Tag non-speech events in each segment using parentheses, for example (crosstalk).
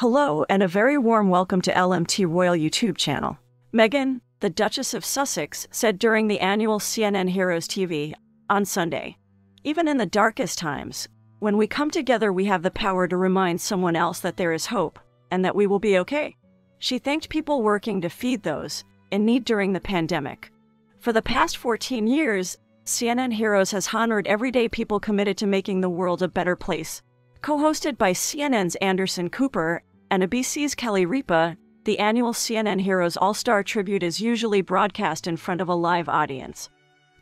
Hello, and a very warm welcome to LMT Royal YouTube channel. Meghan, the Duchess of Sussex, said during the annual CNN Heroes TV on Sunday Even in the darkest times, when we come together, we have the power to remind someone else that there is hope and that we will be okay. She thanked people working to feed those in need during the pandemic. For the past 14 years, CNN Heroes has honored everyday people committed to making the world a better place. Co hosted by CNN's Anderson Cooper and ABC's Kelly Ripa, the annual CNN Heroes All Star Tribute is usually broadcast in front of a live audience.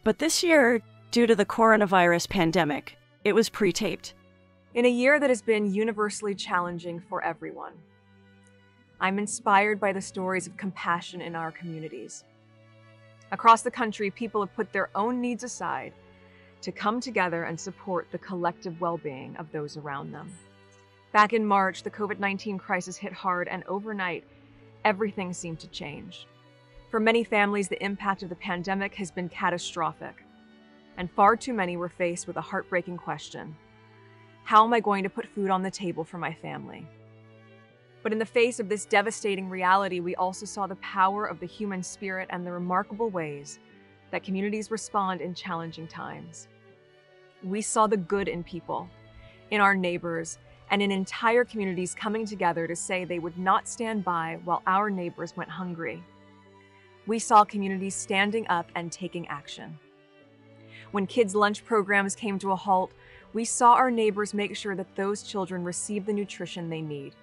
But this year, due to the coronavirus pandemic, it was pre taped. In a year that has been universally challenging for everyone, I'm inspired by the stories of compassion in our communities. Across the country, people have put their own needs aside to come together and support the collective well being of those around them. Back in March, the COVID 19 crisis hit hard, and overnight, everything seemed to change. For many families, the impact of the pandemic has been catastrophic, and far too many were faced with a heartbreaking question How am I going to put food on the table for my family? But in the face of this devastating reality, we also saw the power of the human spirit and the remarkable ways that communities respond in challenging times. We saw the good in people, in our neighbors, and in entire communities coming together to say they would not stand by while our neighbors went hungry. We saw communities standing up and taking action. When kids' lunch programs came to a halt, we saw our neighbors make sure that those children receive the nutrition they need.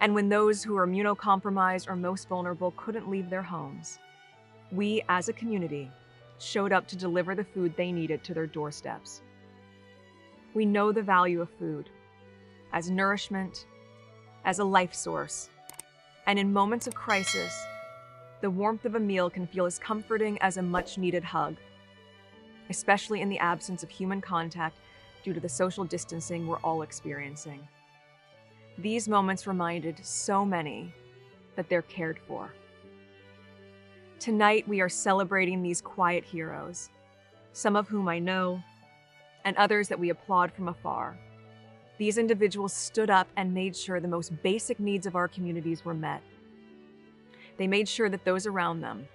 And when those who are immunocompromised or most vulnerable couldn't leave their homes, we as a community showed up to deliver the food they needed to their doorsteps. We know the value of food as nourishment, as a life source. And in moments of crisis, the warmth of a meal can feel as comforting as a much needed hug, especially in the absence of human contact due to the social distancing we're all experiencing. These moments reminded so many that they're cared for. Tonight, we are celebrating these quiet heroes, some of whom I know, and others that we applaud from afar. These individuals stood up and made sure the most basic needs of our communities were met. They made sure that those around them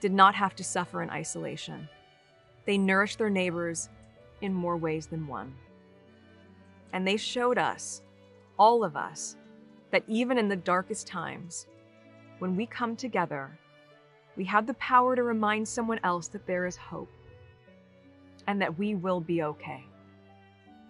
did not have to suffer in isolation. They nourished their neighbors in more ways than one. And they showed us, all of us, that even in the darkest times, when we come together, we have the power to remind someone else that there is hope and that we will be okay.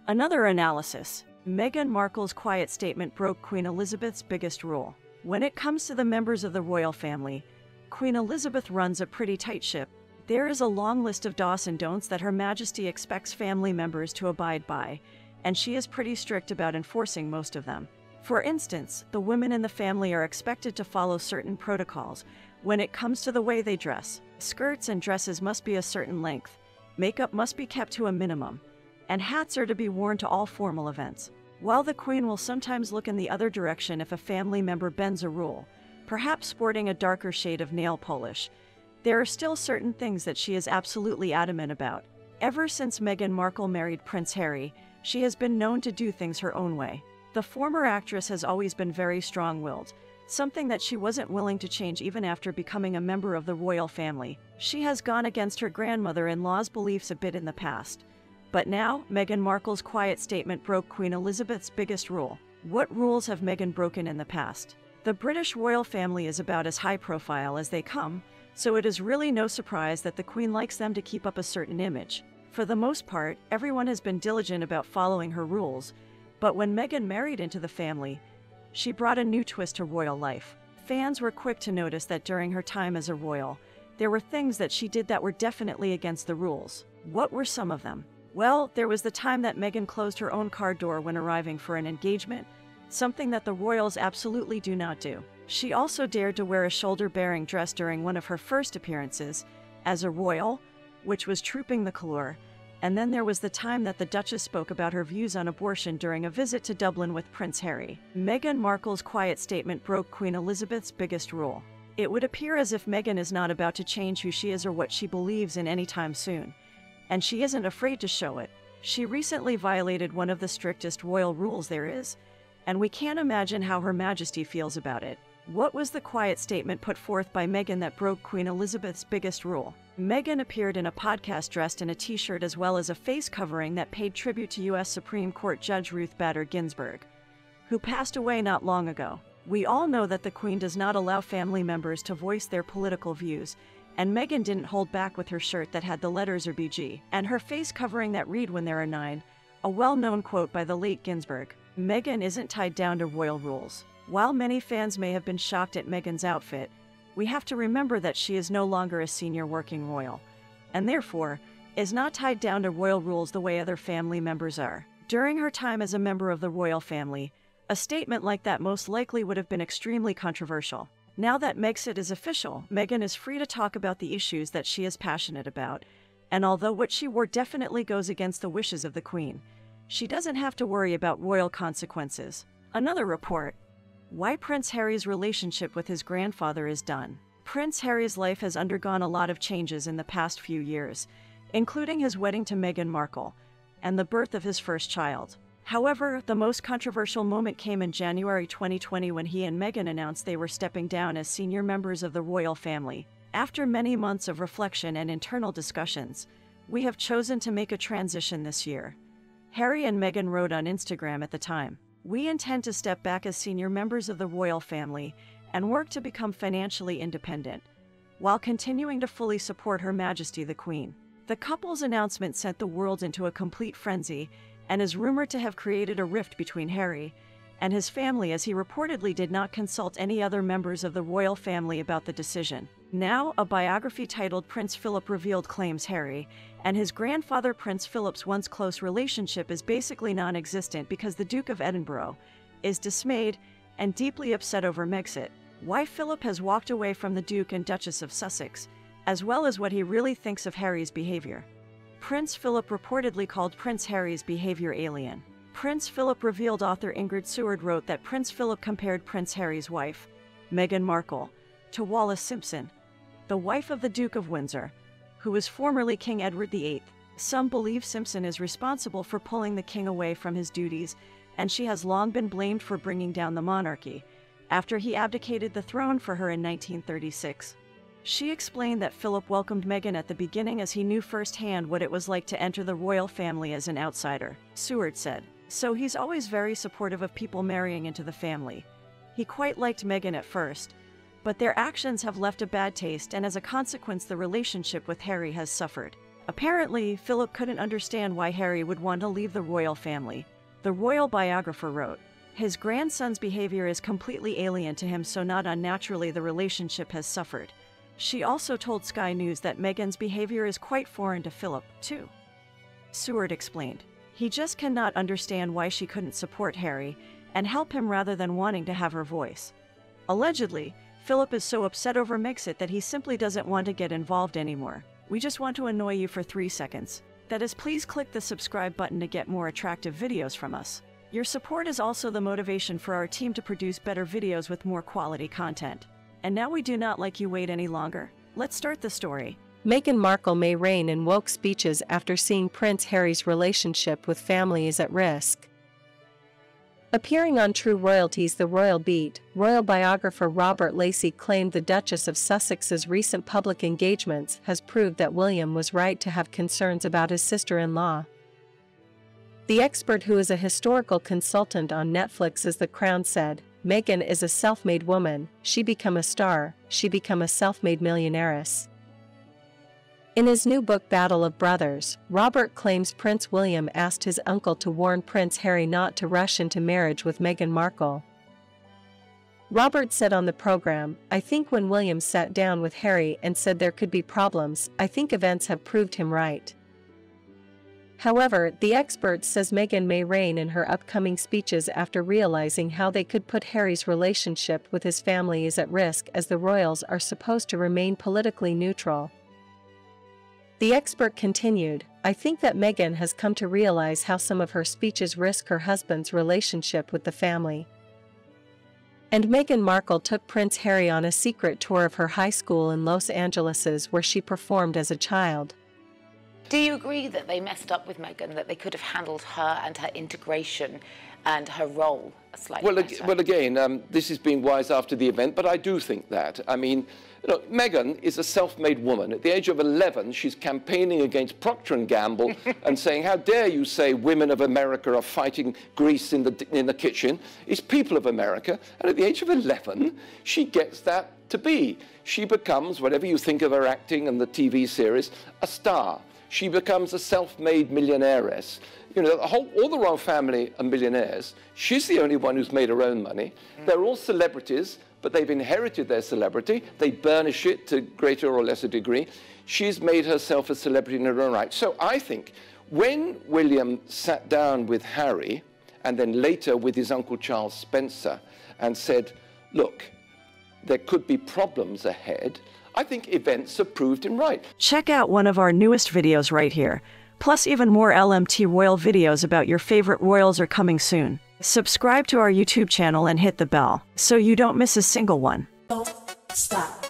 Another analysis Meghan Markle's quiet statement broke Queen Elizabeth's biggest rule. When it comes to the members of the royal family, Queen Elizabeth runs a pretty tight ship. There is a long list of do's and don'ts that Her Majesty expects family members to abide by, and she is pretty strict about enforcing most of them. For instance, the women in the family are expected to follow certain protocols when it comes to the way they dress. Skirts and dresses must be a certain length, makeup must be kept to a minimum, and hats are to be worn to all formal events. While the Queen will sometimes look in the other direction if a family member bends a rule, perhaps sporting a darker shade of nail polish, there are still certain things that she is absolutely adamant about. Ever since Meghan Markle married Prince Harry, she has been known to do things her own way. The former actress has always been very strong willed, something that she wasn't willing to change even after becoming a member of the royal family. She has gone against her grandmother in law's beliefs a bit in the past. But now, Meghan Markle's quiet statement broke Queen Elizabeth's biggest rule. What rules have Meghan broken in the past? The British royal family is about as high profile as they come, so it is really no surprise that the Queen likes them to keep up a certain image. For the most part, everyone has been diligent about following her rules, but when Meghan married into the family, she brought a new twist to royal life. Fans were quick to notice that during her time as a royal, there were things that she did that were definitely against the rules. What were some of them? Well, there was the time that Meghan closed her own car door when arriving for an engagement, something that the royals absolutely do not do. She also dared to wear a shoulder bearing dress during one of her first appearances as a royal, which was trooping the colour. And then there was the time that the Duchess spoke about her views on abortion during a visit to Dublin with Prince Harry. Meghan Markle's quiet statement broke Queen Elizabeth's biggest rule. It would appear as if Meghan is not about to change who she is or what she believes in anytime soon and she isn't afraid to show it. She recently violated one of the strictest royal rules there is, and we can't imagine how Her Majesty feels about it. What was the quiet statement put forth by Meghan that broke Queen Elizabeth's biggest rule? Meghan appeared in a podcast dressed in a t shirt as well as a face covering that paid tribute to U.S. Supreme Court Judge Ruth Bader Ginsburg, who passed away not long ago. We all know that the Queen does not allow family members to voice their political views, and Meghan didn't hold back with her shirt that had the letters RBG and her face covering that read When There Are Nine, a well known quote by the late Ginsburg. Meghan isn't tied down to royal rules. While many fans may have been shocked at Meghan's outfit, we have to remember that she is no longer a senior working royal, and therefore is not tied down to royal rules the way other family members are. During her time as a member of the royal family, a statement like that most likely would have been extremely controversial. Now that Megxit is official, Meghan is free to talk about the issues that she is passionate about, and although what she wore definitely goes against the wishes of the Queen, she doesn't have to worry about royal consequences. Another report why Prince Harry's relationship with his grandfather is done. Prince Harry's life has undergone a lot of changes in the past few years, including his wedding to Meghan Markle and the birth of his first child. However, the most controversial moment came in January 2020 when he and Meghan announced they were stepping down as senior members of the royal family. After many months of reflection and internal discussions, we have chosen to make a transition this year. Harry and Meghan wrote on Instagram at the time. We intend to step back as senior members of the royal family and work to become financially independent, while continuing to fully support Her Majesty the Queen. The couple's announcement sent the world into a complete frenzy and is rumored to have created a rift between Harry and his family as he reportedly did not consult any other members of the royal family about the decision. Now, a biography titled Prince Philip Revealed claims Harry and his grandfather Prince Philip's once close relationship is basically non existent because the Duke of Edinburgh is dismayed and deeply upset over Megxit. Why Philip has walked away from the Duke and Duchess of Sussex, as well as what he really thinks of Harry's behavior. Prince Philip reportedly called Prince Harry's behavior alien. Prince Philip revealed author Ingrid Seward wrote that Prince Philip compared Prince Harry's wife, Meghan Markle, to Wallis Simpson, the wife of the Duke of Windsor, who was formerly King Edward VIII. Some believe Simpson is responsible for pulling the king away from his duties, and she has long been blamed for bringing down the monarchy, after he abdicated the throne for her in 1936. She explained that Philip welcomed Meghan at the beginning as he knew firsthand what it was like to enter the royal family as an outsider, Seward said. So he's always very supportive of people marrying into the family. He quite liked Meghan at first, but their actions have left a bad taste, and as a consequence, the relationship with Harry has suffered. Apparently, Philip couldn't understand why Harry would want to leave the royal family. The royal biographer wrote, His grandson's behavior is completely alien to him, so not unnaturally the relationship has suffered. She also told Sky News that Meghan's behavior is quite foreign to Philip, too. Seward explained, He just cannot understand why she couldn't support Harry and help him rather than wanting to have her voice. Allegedly, Philip is so upset over Megxit that he simply doesn't want to get involved anymore. We just want to annoy you for three seconds. That is, please click the subscribe button to get more attractive videos from us. Your support is also the motivation for our team to produce better videos with more quality content. And now we do not like you wait any longer. Let's start the story. Meghan Markle may rein in woke speeches after seeing Prince Harry's relationship with family is at risk. Appearing on True Royalties The Royal Beat, royal biographer Robert Lacey claimed the Duchess of Sussex's recent public engagements has proved that William was right to have concerns about his sister-in-law. The expert who is a historical consultant on Netflix as The Crown said, Meghan is a self-made woman, she become a star, she become a self-made millionairess. In his new book Battle of Brothers, Robert claims Prince William asked his uncle to warn Prince Harry not to rush into marriage with Meghan Markle. Robert said on the program, I think when William sat down with Harry and said there could be problems, I think events have proved him right. However, the expert says Meghan may rein in her upcoming speeches after realizing how they could put Harry's relationship with his family is at risk as the royals are supposed to remain politically neutral. The expert continued, I think that Meghan has come to realize how some of her speeches risk her husband's relationship with the family. And Meghan Markle took Prince Harry on a secret tour of her high school in Los Angeles where she performed as a child. Do you agree that they messed up with Meghan, that they could have handled her and her integration and her role slightly well, better? well, again, um, this is being wise after the event, but I do think that. I mean, know, Meghan is a self-made woman. At the age of 11, she's campaigning against Procter & Gamble (laughs) and saying, how dare you say women of America are fighting grease in the, in the kitchen? It's people of America. And at the age of 11, she gets that to be. She becomes, whatever you think of her acting and the TV series, a star she becomes a self-made millionairess. You know, the whole, all the royal family are millionaires. She's the only one who's made her own money. Mm. They're all celebrities, but they've inherited their celebrity. They burnish it to greater or lesser degree. She's made herself a celebrity in her own right. So I think when William sat down with Harry, and then later with his uncle Charles Spencer, and said, look, there could be problems ahead, I think events have proved him right. Check out one of our newest videos right here. Plus, even more LMT Royal videos about your favorite royals are coming soon. Subscribe to our YouTube channel and hit the bell so you don't miss a single one. Don't stop.